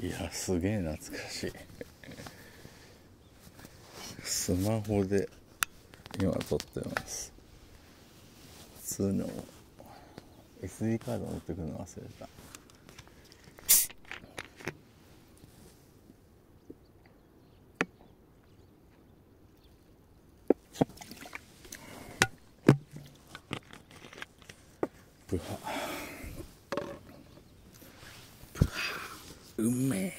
いやすげえ懐かしい。スマホで今撮ってます。普通の SD カード持ってくるの忘れたブハブハうめえ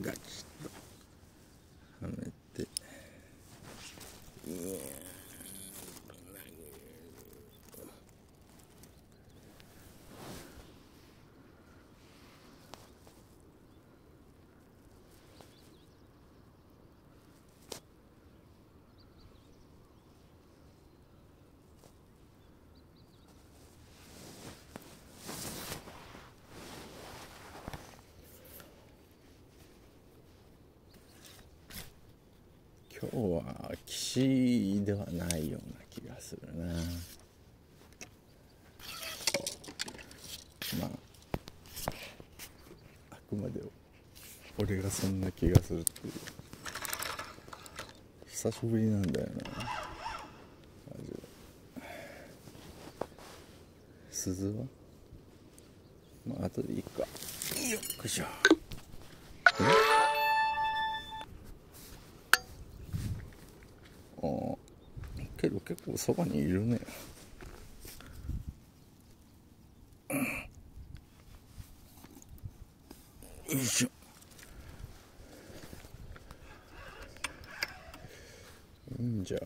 ガチッとはめていや今日は岸ではないような気がするな。まああくまで俺がそんな気がするっていう。久しぶりなんだよな。マジで鈴は？まあ後でいいか。よっいしょ。そばにいるね。よいしょ。んじゃ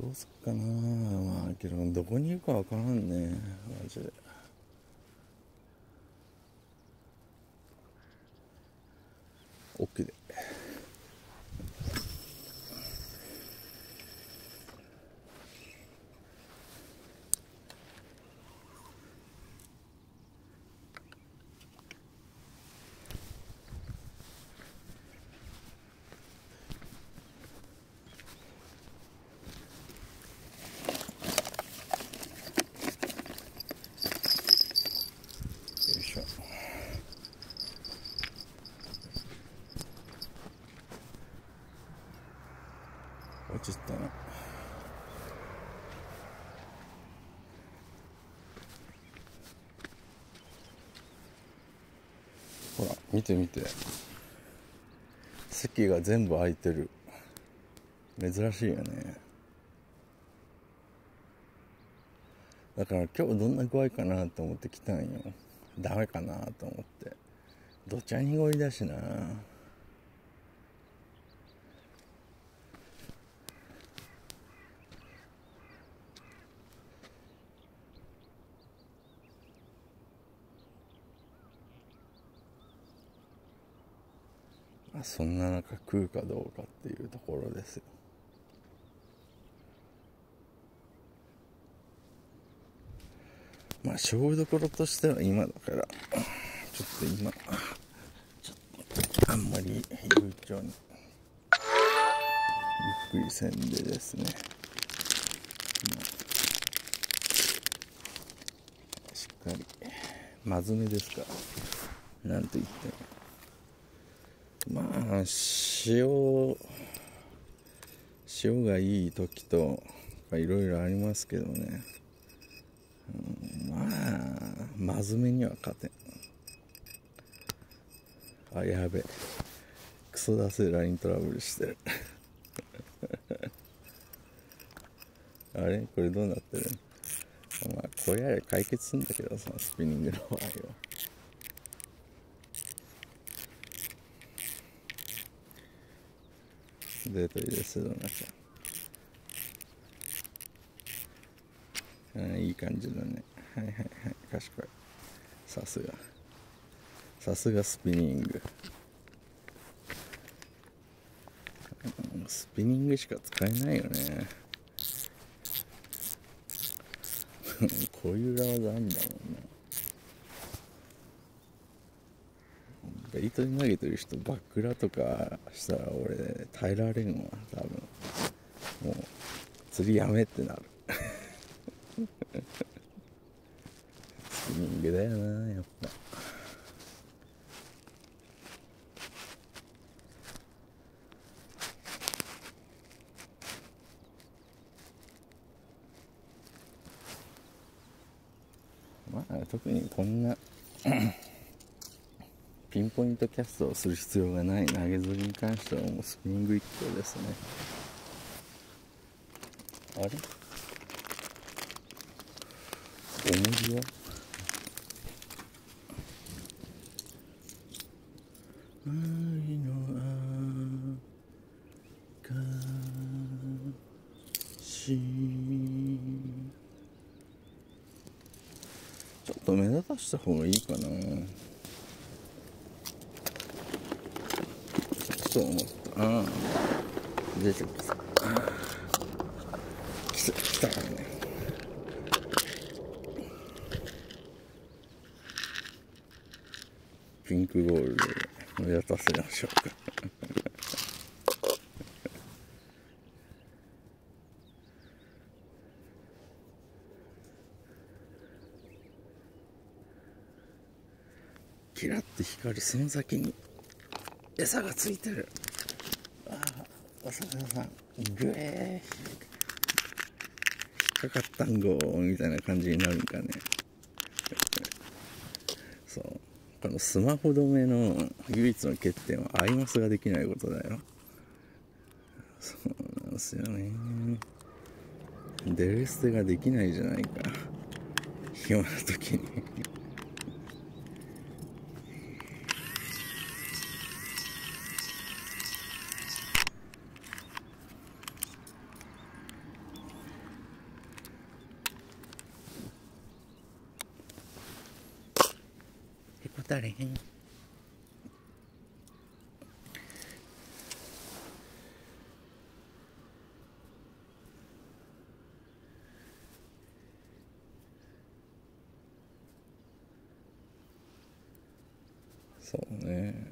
どうすっかな。まあけどどこにいるかわからんね。マジで奥でよいしょ落ちたなほら見てみて。席が全部空いてる。珍しいよね。だから今日どんな具合かなと思って来たんよ。ダメかなと思って。どちゃにごりだしな。そんな中食うかどうかっていうところですよ。まあ勝負どころとしては今だからちょっと今ちょっとあんまり悠長にゆっくりせんでですね、まあしっかり真面目ですか。らなんと言っても。まあ塩塩がいい時といろいろありますけどね。うんまあ真面目には勝てん。あやべクソ出せ LINE トラブルしてる。あれ？これどうなってる？まあこれやれ解決すんだけどさスピニングの場合は。デートいいです。ドナちゃん。いい感じだね。はいはいはい。賢い。さすが。さすがスピニング。スピニングしか使えないよね。こういう裏技あんだもんな。ベイトに投げてる人バックラとかしたら俺ね耐えられんわ多分。もう釣りやめってなる。スイングだよなやっぱまあ特にこんなピントキャストをする必要がない投げ釣りに関してはもうスイング一挙ですね。あれ？重りは？愛の証ちょっと目立たした方がいいかなそう思った。ああ出てきた。来た。来た。からねピンクゴールで目立た。せましょうかキラッて光るその先に餌がついてる。ああお魚さん。グエー。引っかかったんごみたいな感じになるんかね。そう。このスマホ止めの唯一の欠点はアイマスができないことだよ。そうなんですよね。デレステができないじゃないか。暇な時にへこたれへんそうね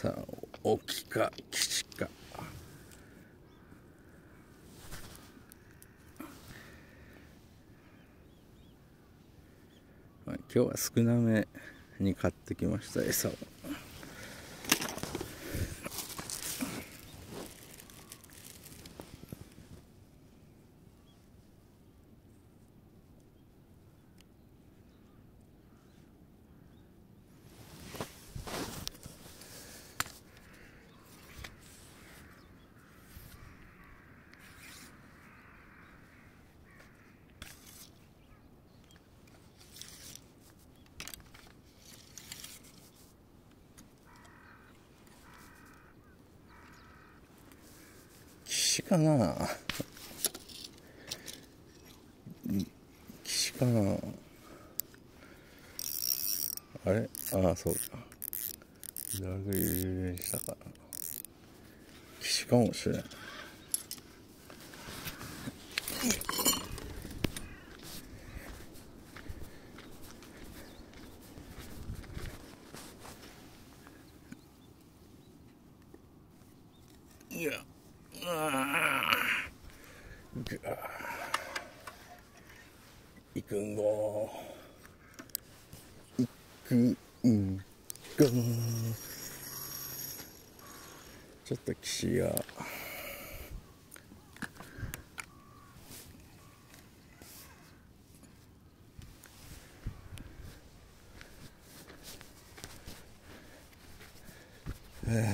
さあ沖か岸か。まあ今日は少なめに買ってきました餌を岸かな。岸かなあれ？ああそう。かラグ優先したかな岸かもしれないやあーぐあーいくんごいくんごちょっと岸が懐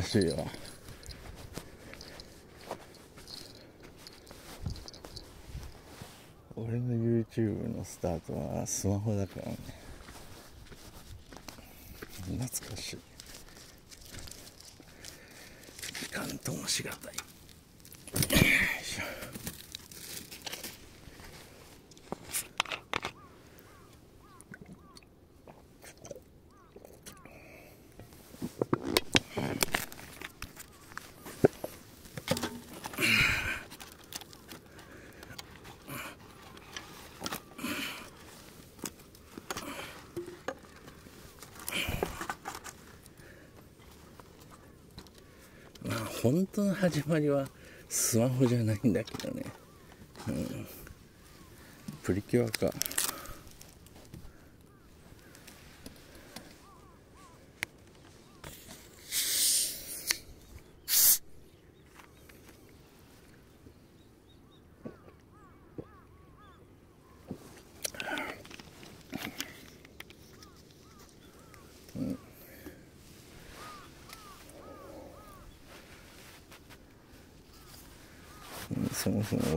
かしいわ俺の YouTube のスタートはスマホだからね。懐かしい。いかんともしがたい。本当の始まりはスマホじゃないんだけどね。うん。プリキュアか。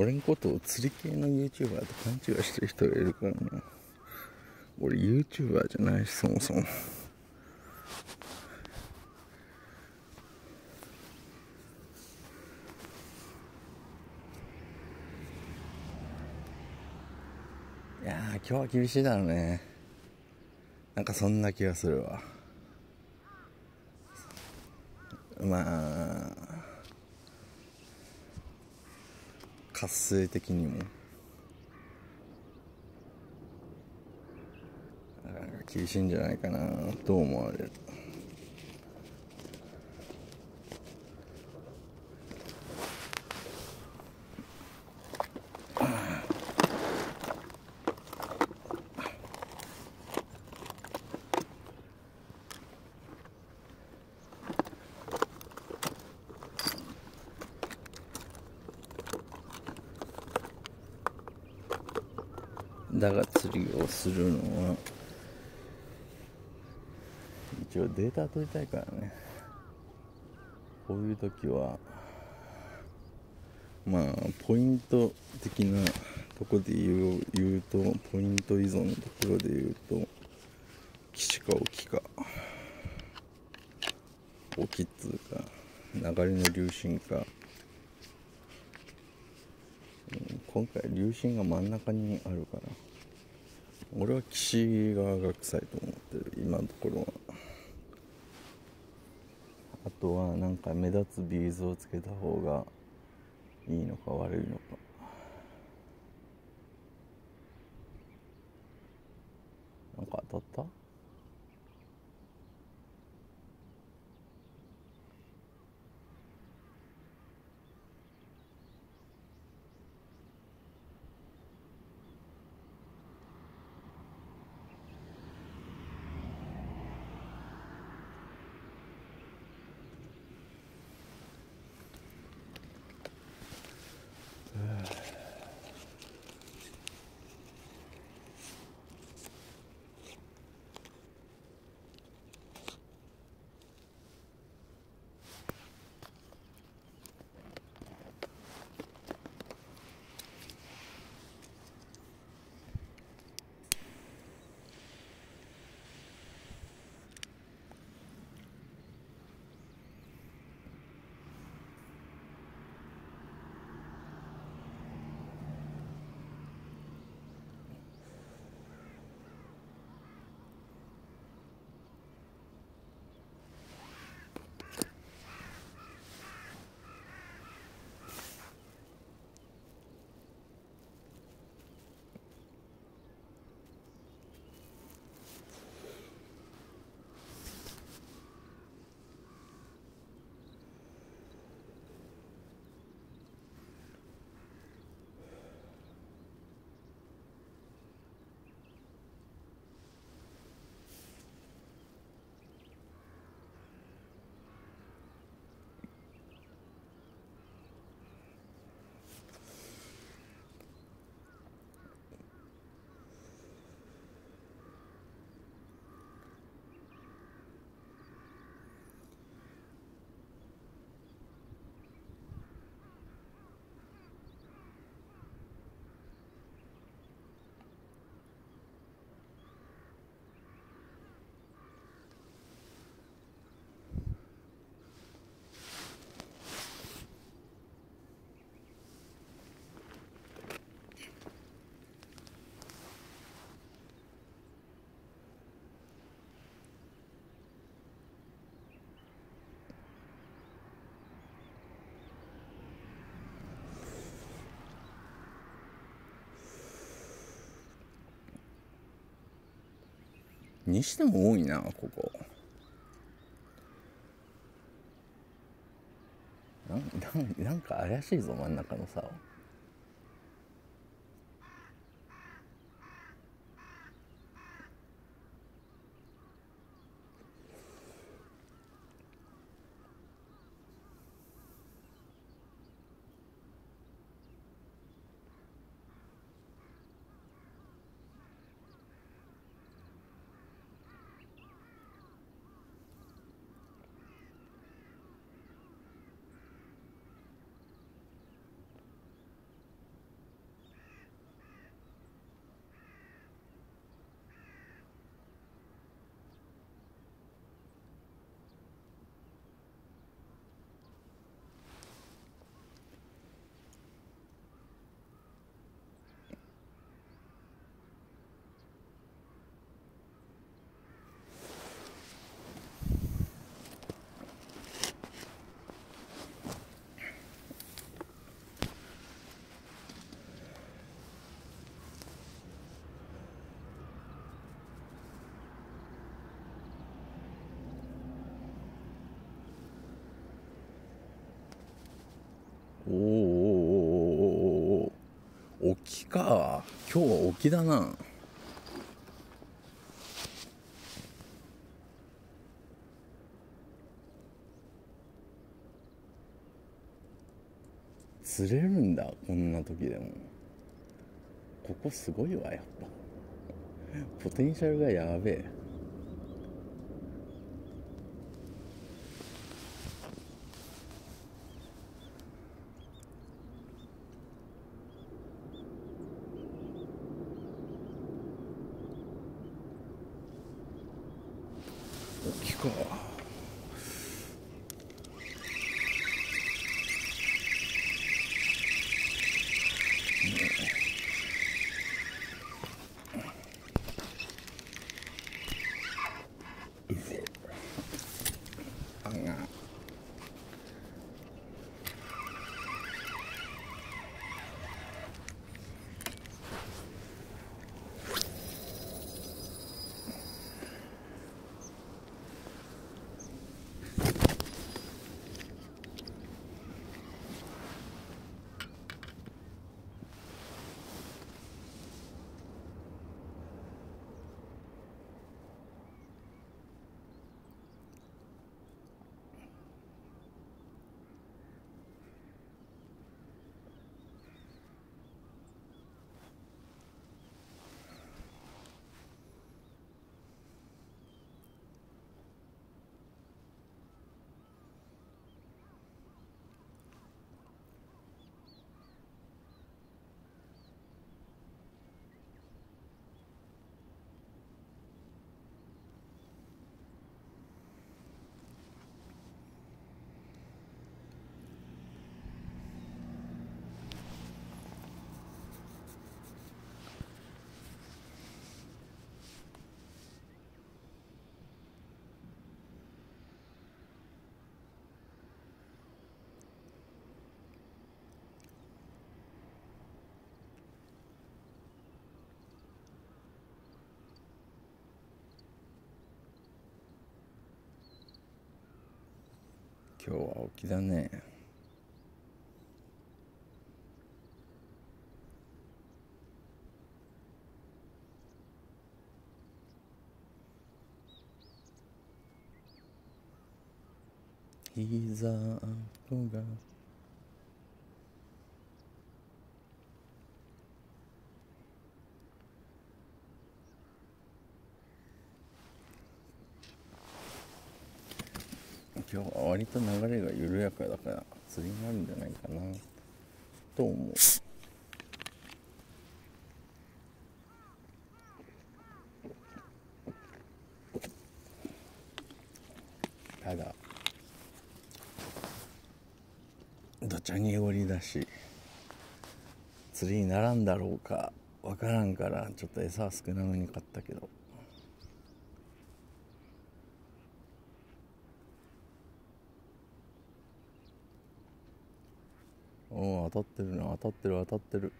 俺のことを釣り系の YouTuber と勘違いしてる人がいるからな。俺 YouTuber じゃないしそもそも。いや今日は厳しいだろうね。なんかそんな気がするわ。まあ活性的にも。なかなか厳しいんじゃないかなと思われるだが釣りをするのは一応データ取りたいからね。こういう時はまあポイント的なとこで言う言うとポイント依存のところで言うと岸か沖か沖っつうか流れの流進か。今回流進が真ん中にあるから俺は岸側が臭いと思ってる今のところはあとはんか目立つビーズをつけた方がいいのか悪いのか。にしても多いなここ。なん なんなんか怪しいぞ真ん中のさおーおーおーおーおー沖か今日は沖だな。釣れるんだこんな時でも。ここすごいわやっぱ。ポテンシャルがやべえ。大きいかあが今日は沖だね。膝跡が今日は割と流れが緩やかだから釣りになるんじゃないかなと思う。ただどちゃ濁りだし釣りにならんだろうかわからんからちょっと餌は少なめに買ったけどおお当たってるな当たってる当たってる。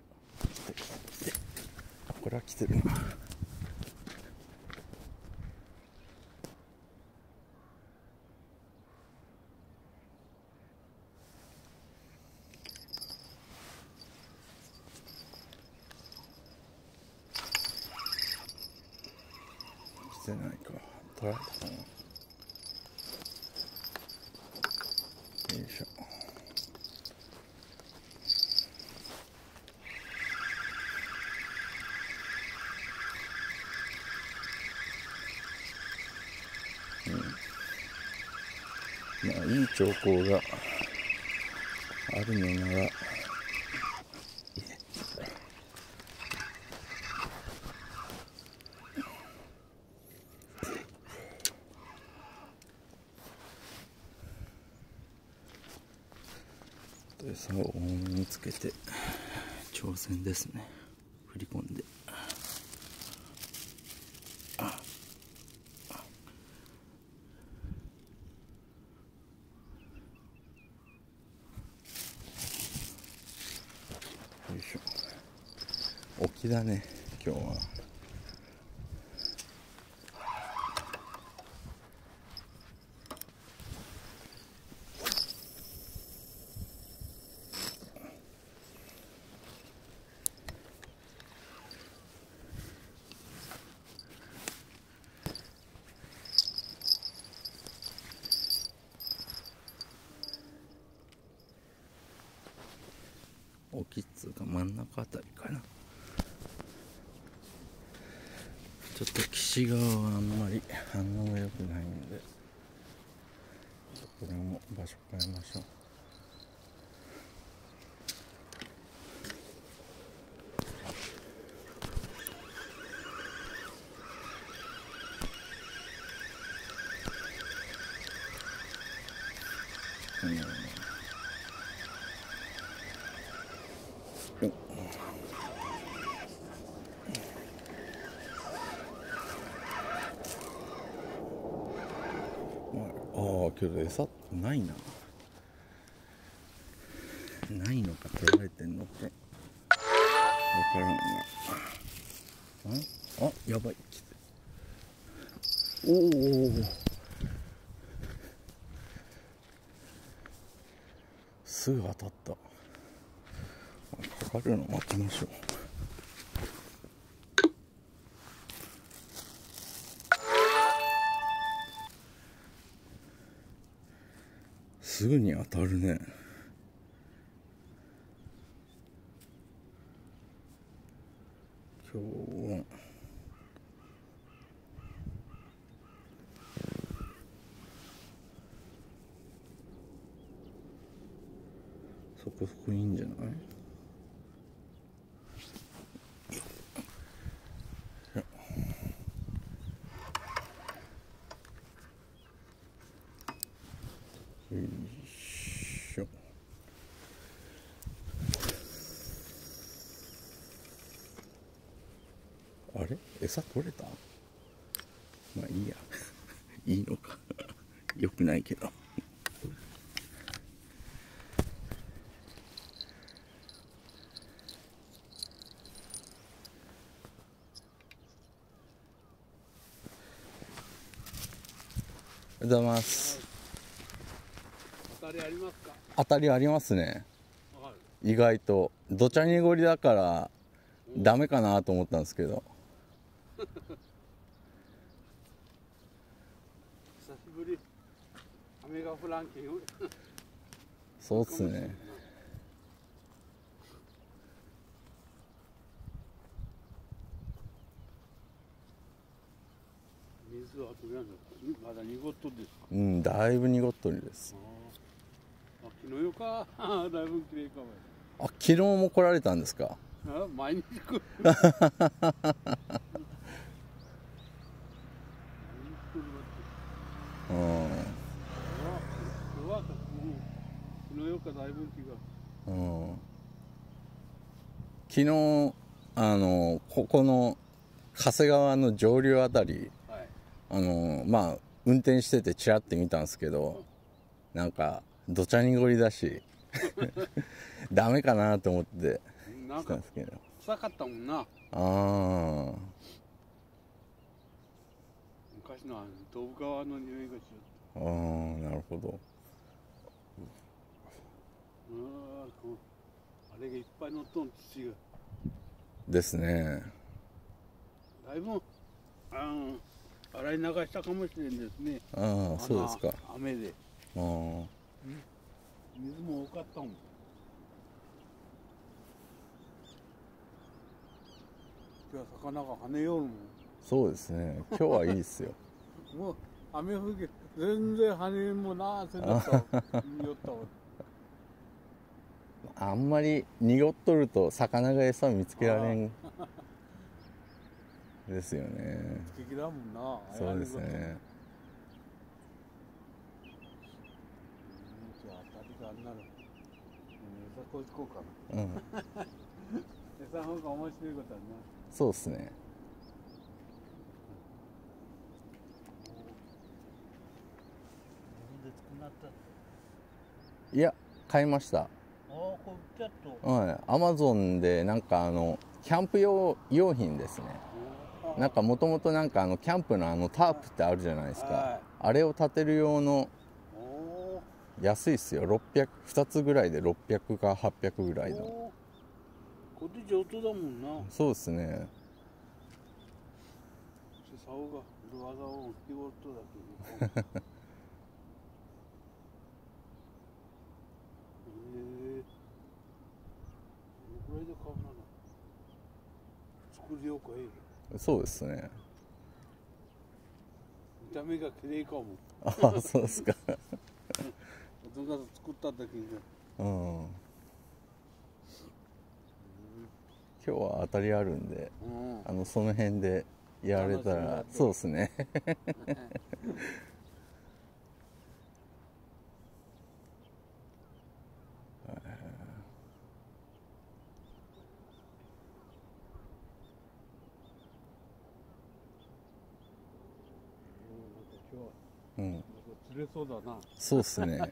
これは来てるなしてないか取られたかなよいしょうんまあいい兆候があるのなら餌を多めにつけて挑戦ですね。振り込んでよいしょ沖だね今日は沖っつうか真ん中あたりかなちょっと岸側はあんまり反応が良くないのでこれも場所変えましょううんああけど餌ないな。ないのか取られてんのか分からんな。ああやばい。おおすぐ当たった。かかるの待ちましょう。すぐに当たるね今日はそこそこいいんじゃないよいしょあれ餌取れた？まあいいや。いいのか。よくないけど。おはようございます。当たりありますか？当たりありますね。意外と。どちゃ濁りだからダメかなと思ったんですけどる久しぶり雨が降らんけんそうっすね。水はどうやんのまだ濁っとるですか？うんだいぶ濁っとるです。あ昨日よか。だいぶ綺麗かもあ昨日も来られたんですか？あ毎日来る。うんあ今日はもう昨日よかだいぶ違ううん。昨日あのここの長谷川の上流あたりはい。あのまあ運転しててチラって見たんですけどなんかどちゃ濁りだし ダメかなと思ってなんか来たんですけど。臭かったもんな。ああ昔のあの東部川の匂いがしあーなるほどああれがいっぱい乗っとん土が。ですね。だいぶあの洗い流したかもしれんですね。ああそうですか。雨で。あー。水も多かったもん。今日は魚が跳ねよるもそうですね。今日はいいですよ。ん もう雨降り全然跳ねんもなあせんだったわよったわあんまり濁っとると魚が餌を見つけられんですよね。そうですね。そうですね。いや買いましたアマゾンでなんかあのキャンプ用用品ですね。なんかもともとなんかあのキャンプのあのタープってあるじゃないですはかい。あれを立てる用の安いっすよ。600 2つぐらいで600か800ぐらいの。おこれで上等だもんな。そうですね。竿が技を日頃とだけど ええどのくらいで買うなの作りようかいいそうですね。見た目が綺麗かも。ああそうですか。おが作った時にうん。今日は当たりあるんでうん。あのその辺でやられたらそうですね うんうんなんか釣れそうだな。そうっすね。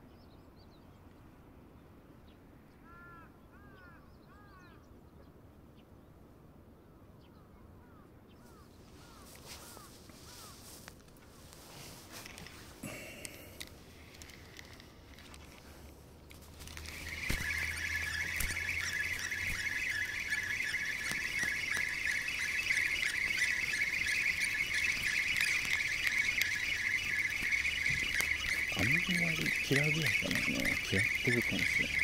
りきらびやかなのは嫌ってるかもしれない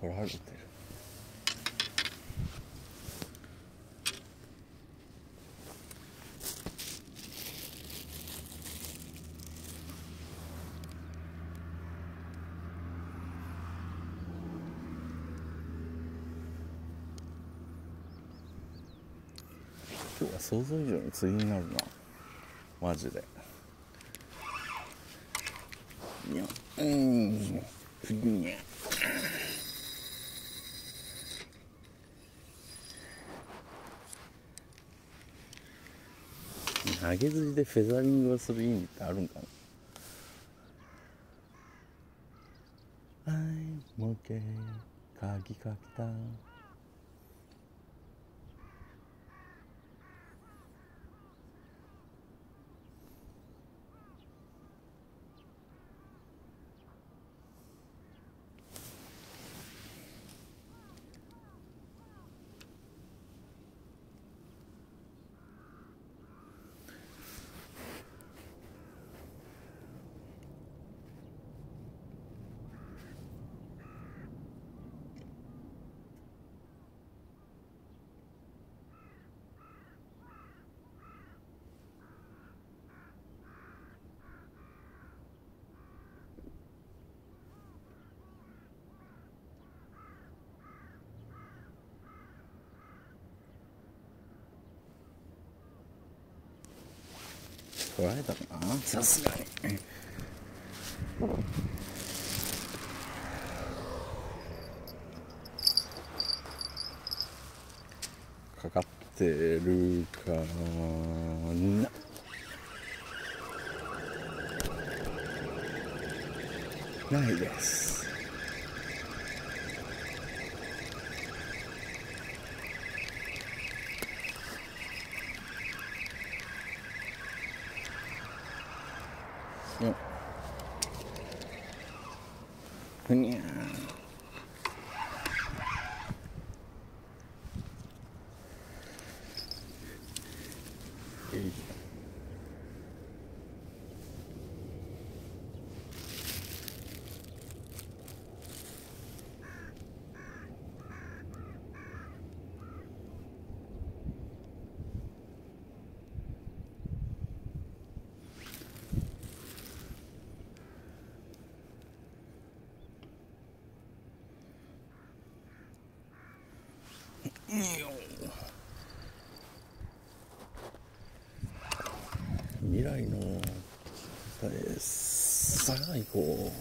取られてる今日は想像以上に釣りになるなマジでにゃうんふにゃ投げ釣りでフェザリングをする意味ってあるんかなはいもうけ鍵かけた取られたかな？さすがに。かかってるかな？ないですよふにゃーえい未来の方おお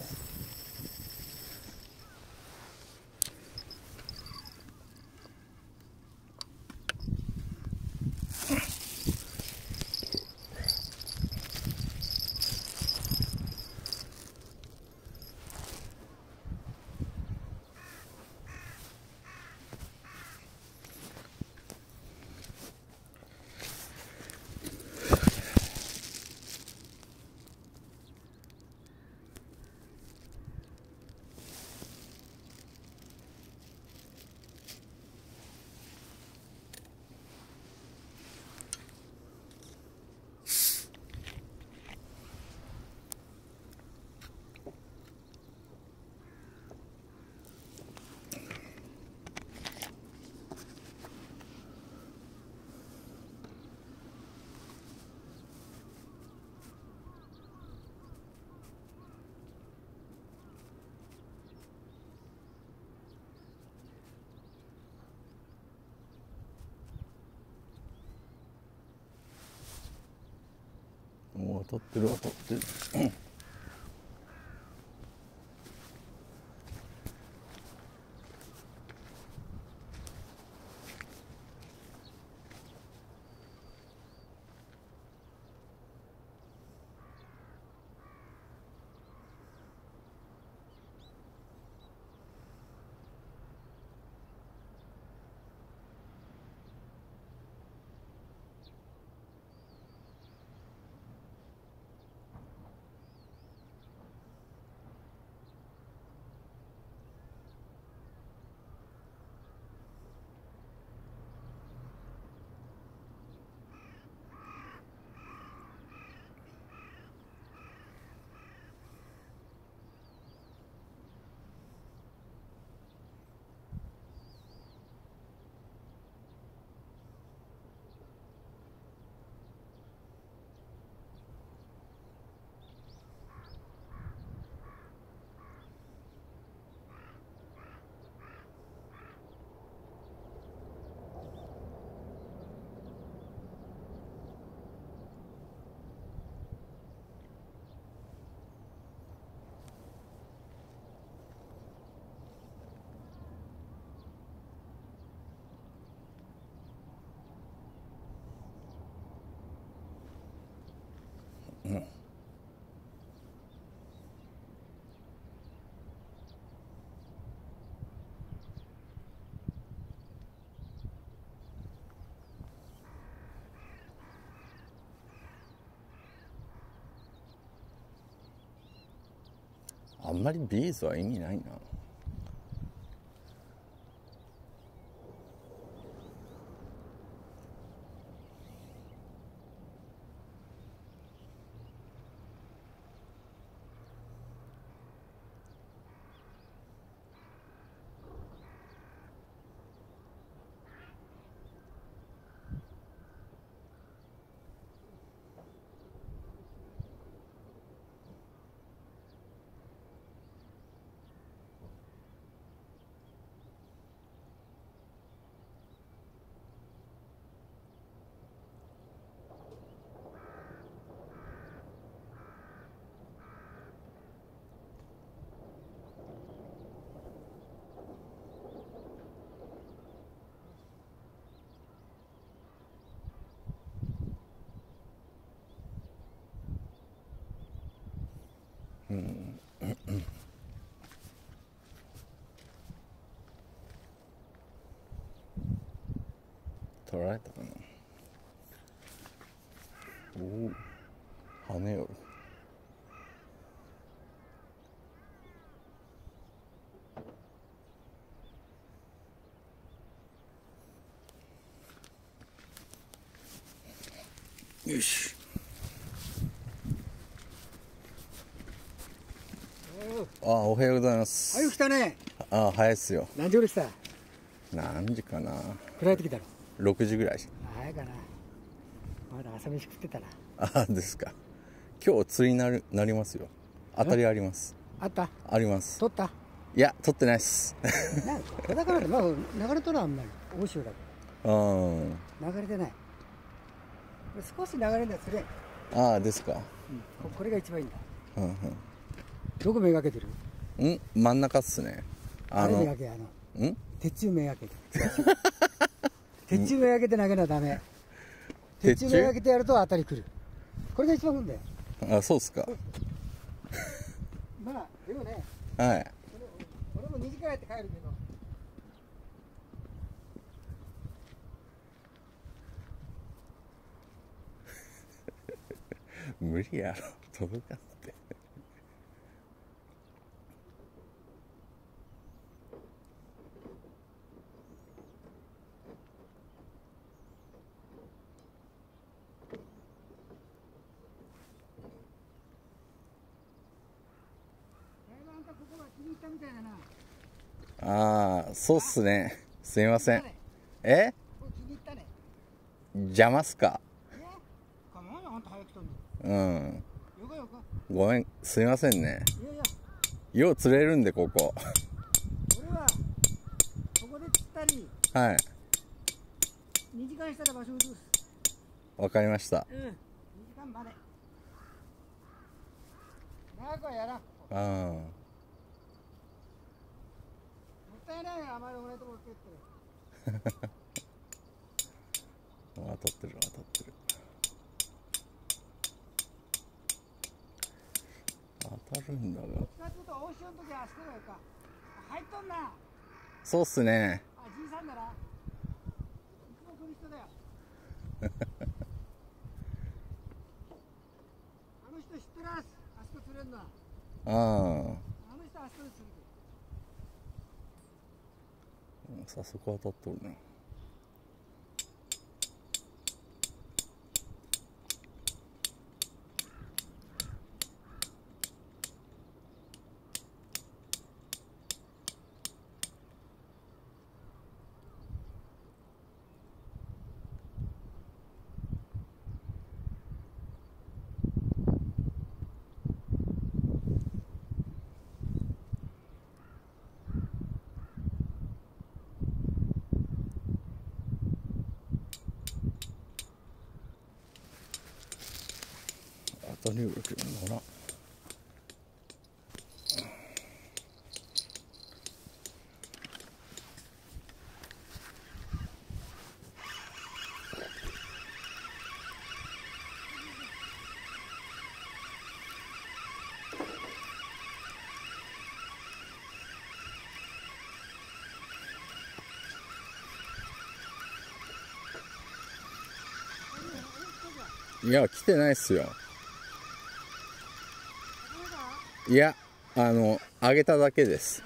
もう当たってる当たってる。あんまりビーズは意味ないな。取られたかな。おお跳ねよるよし。あおはようございます。あよ来たね。あ早いっすよ。何時頃来た？何時かな。暗い時だろ6時ぐらい。早いかな。まだ朝飯食ってたな。あですか。今日釣りになるなりますよ。当たりあります。あった。あります。取った？いや取ってないっす。なだからねまあ流れとるあんまり。大潮だかうん。ら流れてない。少し流れんだ釣れん、ああですか。ここれが一番いいんだ。うんどこめがけてる？うん？ん真ん中っすね。あの。あれめがけあの？ん？鉄柱めがけて鉄柱めがけて投げるのはダメ。鉄鉄柱柱めがけてやると当たり来る。これが一番いいんだよ。あそうっすか。まあでもね。はい。俺も2時間やって帰るけど。無理やろ。届か。んってあんたここが気に入ったみたいだなああそうっすね。すいません。え？邪魔っすか？うん。ごめんすいませんね。よう釣れるんでここ。俺はい。2時間したら場所を移すわかりました。うん。2時間まで長くはやらん。もああったいないよあまり俺のところ来てって。当たってる当たってる。当たるんだが。そこがよか。あ入っとんな。そうっすね。あじいさんだな。いつも来る人だよ。あの人知ってるあそこ釣れんあああの人あそこで釣る早速当たっとるね。当たりよるけどな。らいや来てないっすよ。いやあの揚げただけです。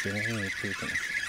すごい音出てます。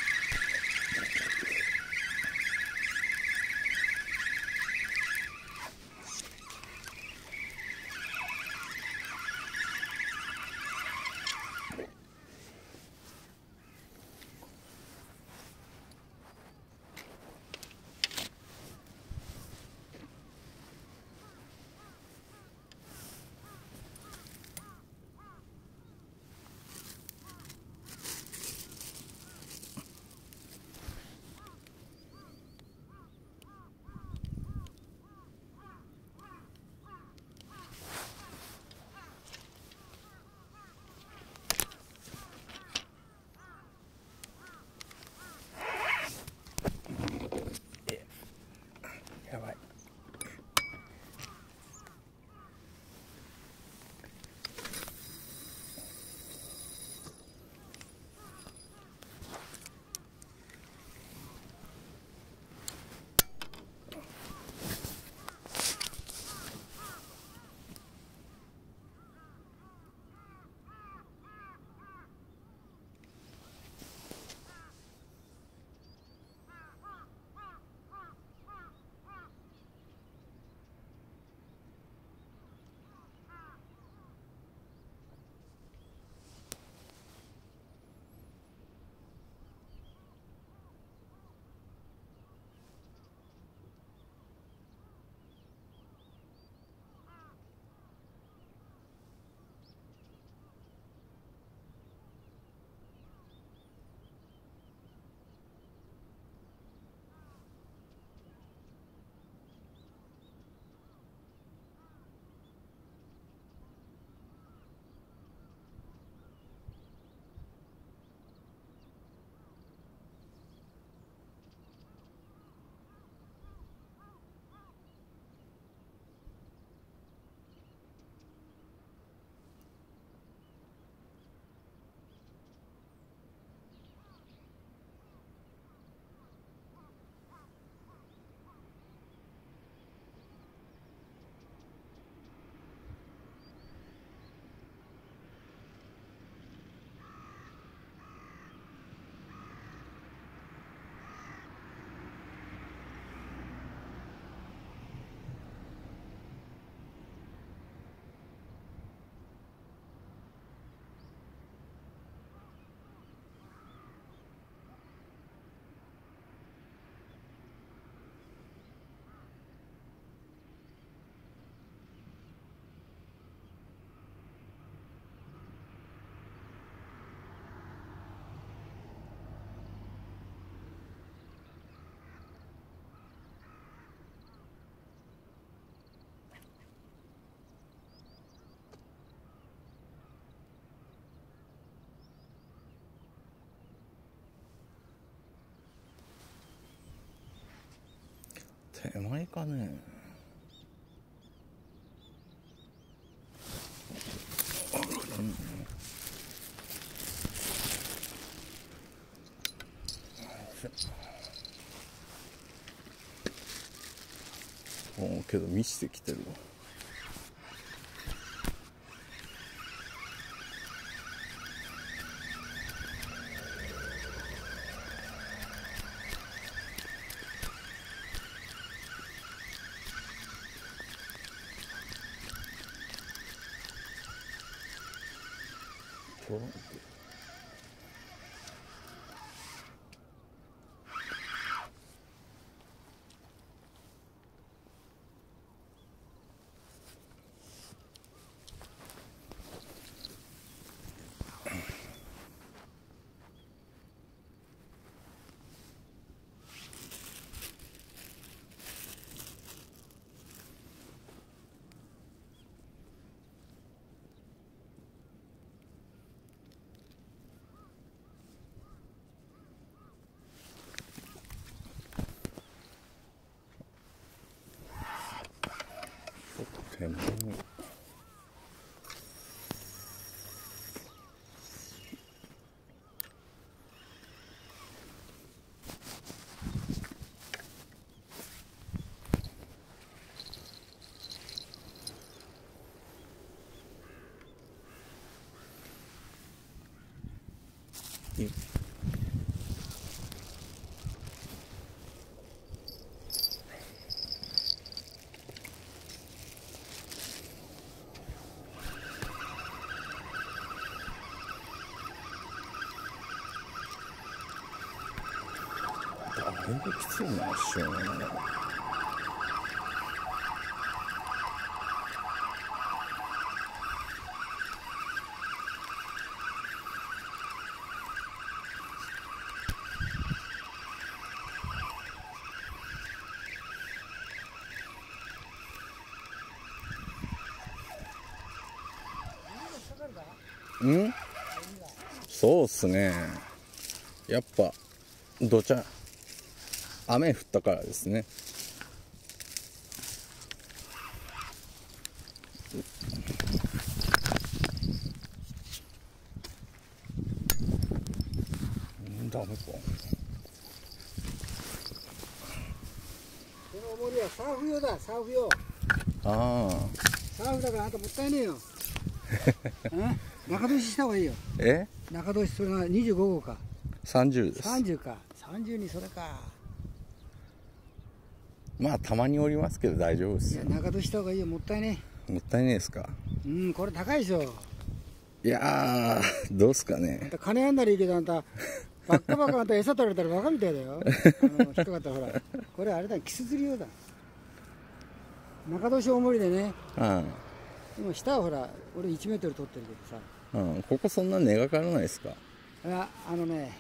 手前かね。おけど見してきてるわこう手前にいだいぶきついな潮がねうん？そうっすね。やっぱどちゃ雨降ったからですね。うんダメか。この重りはサーフ用だサーフ用。ああ。サーフだからあんたもったいねえよ。うん？中通しした方がいいよ。え？中通しそれが25号か。30です。30か。30にそれかまあたまにおりますけど大丈夫ですよ。いや中通しした方がいいよ。もったいねもったいないですか？えうんこれ高いでしょ。いやーどうっすかね。た金あんならいいけどあんたバッカバカあんた餌取られたらバカみたいだよ。あの引っかかったらほら。これあれだキス釣り用だ。中通し大盛りでね。うん。今下はほら俺1メートル取ってるけどさ。うん、ここそんな値がかからないですか？いやあのね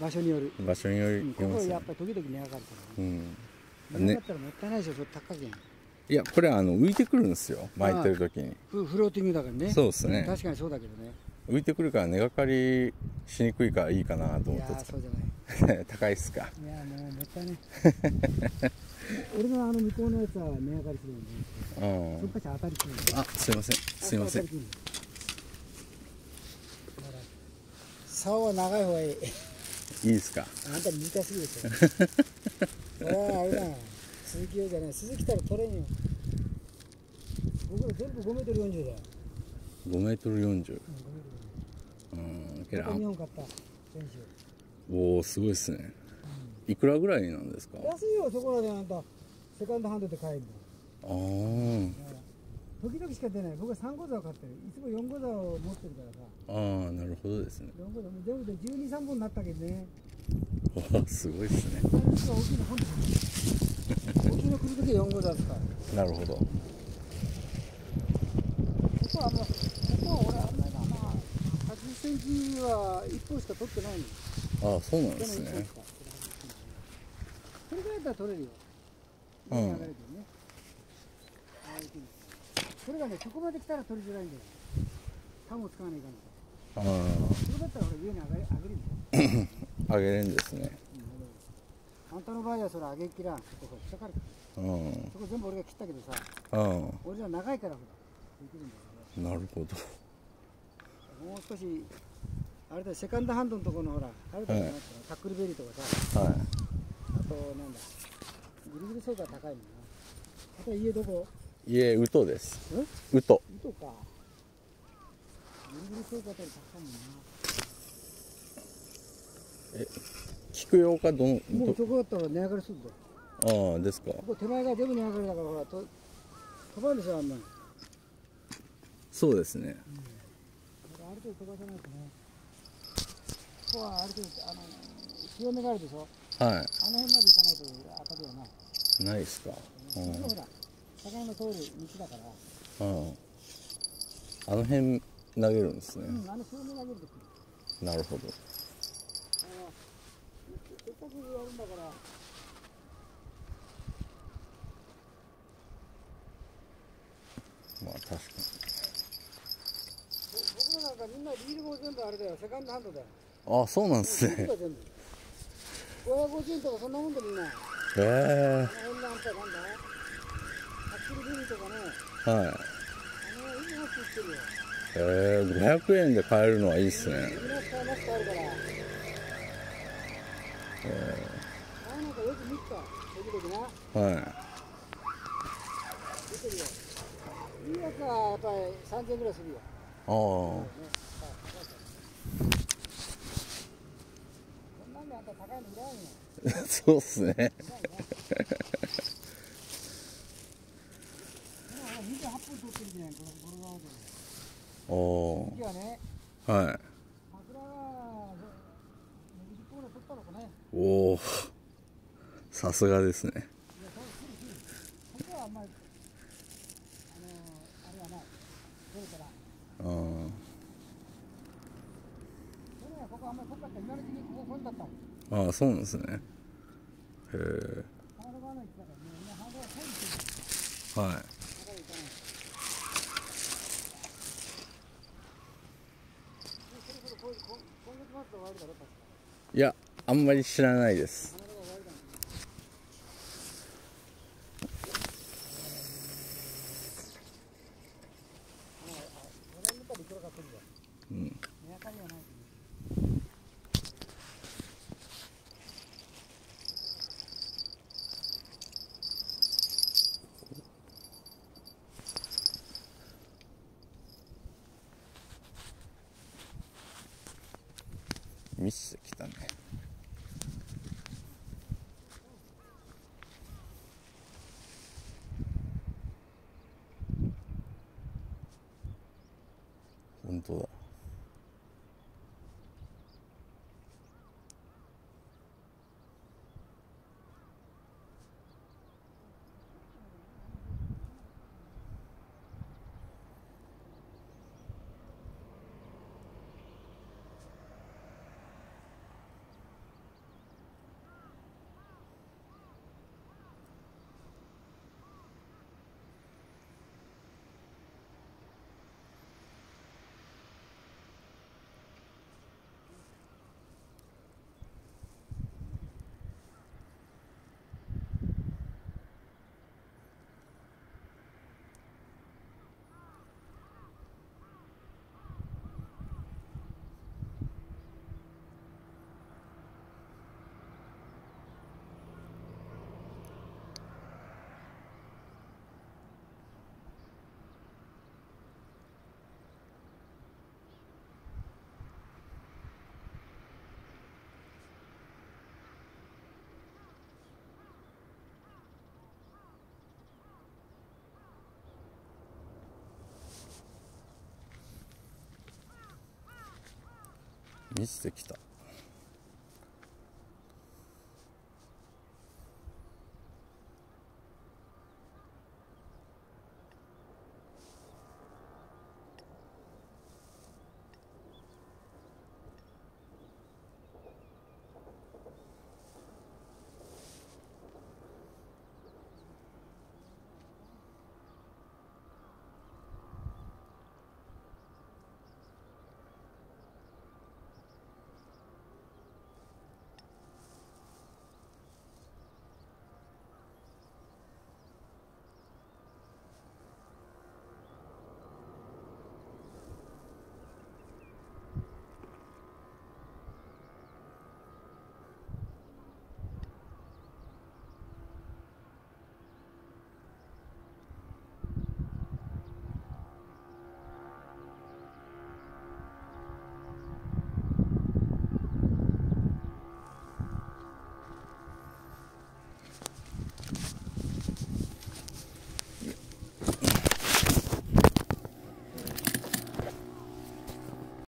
場所による、場所によりうんここやっぱり時々値上がるかうんらね。値上ね。がったらもったいないでしょそれ高けん。いやこれあの浮いてくるんですよ巻いてる時に。フフローティングだからね。そうですね。確かにそうだけどね。浮いてくるから値がかりしにくいからいいかなと思ってーそうじゃない。高いっすか。いやもうもったいない。俺のあの向こうのやつは値上がりするんでうん。そっかし当たりするんであすいません。すいません。竿は長い方がいい。いいですか？あんた短すぎるでしょ これはあれだ鈴木用じゃない鈴木たら取れん。よ僕ら全部5メートル40だよ5メートル40うん。5メートルうん。けどここ2本買った先週おおすごいっすねいくらぐらいなん。ですかあ安いよそこらであん。たセカンドハンドで買えるあーの時々しか出ない僕は3号竿買ってるいつも4号竿を持ってるからさあーなるほどですね4号竿も全部で12、3本になったけどねわ あすごいっすね。大きいの本当に大きいの来るとき4号竿使うなるほど。ここはもうここは俺あんまりだな80センチは1本しか取ってないの。ああそうなんで去年1本すね。それぐらいだったら取れるよ。うん。ねああいうふうにそれがねそこまで来たら取りづらいんだよ。タンを使わないかんああそれだったら俺上に上がれ上げるんだよ あげれんですね。あんたの場合はそれ上げきらん。そこ下から。うん。そこ全部俺が切ったけどさあ俺は長いからほらできるんだよ。あなるほど。もう少しあれだよセカンドハンドのところのほらあれだよ、はいタックルベリーとかさ。はい。あとなんだグリグリソーが高いのな。あと家どこ？いえウトです。え？ウト。糸か。グリグリソーが高いもんな菊用かどのもうどそこだったら値上がりするぞ。ああですか。ここ手前が全部値上がりだからほらと飛ばんでしょあんなの。そうですね。ある程度飛ばさないとね。ここはある程度あの潮目があるでしょ。はあの辺まで行かないと当たりはない。いないですか。ここほら魚の通る道だから。うん。うんあの辺投げるんですね。うんあの潮目が出るときなるほどるんだから。まあ確か僕らなんかみんなリールも全部あれだよ。セカンドハンドだよ。にあそうなんですね。全部全部550円とかそんなもんでみんな。あへえの辺のあんたなんだ？ビリとかね。はい。あのいいのって言ってるよ。へえ500円で買えるのはいいっすね。みん。な使いますってあるからはい。いいやつはやっぱり3000円ぐらいするよ。ああこんなんであんた高いのいらんよそうっすねいらんよ今28分取おおさすがですね。ああそうなんですね。へえはい。あんまり知らないです。満ちてきた。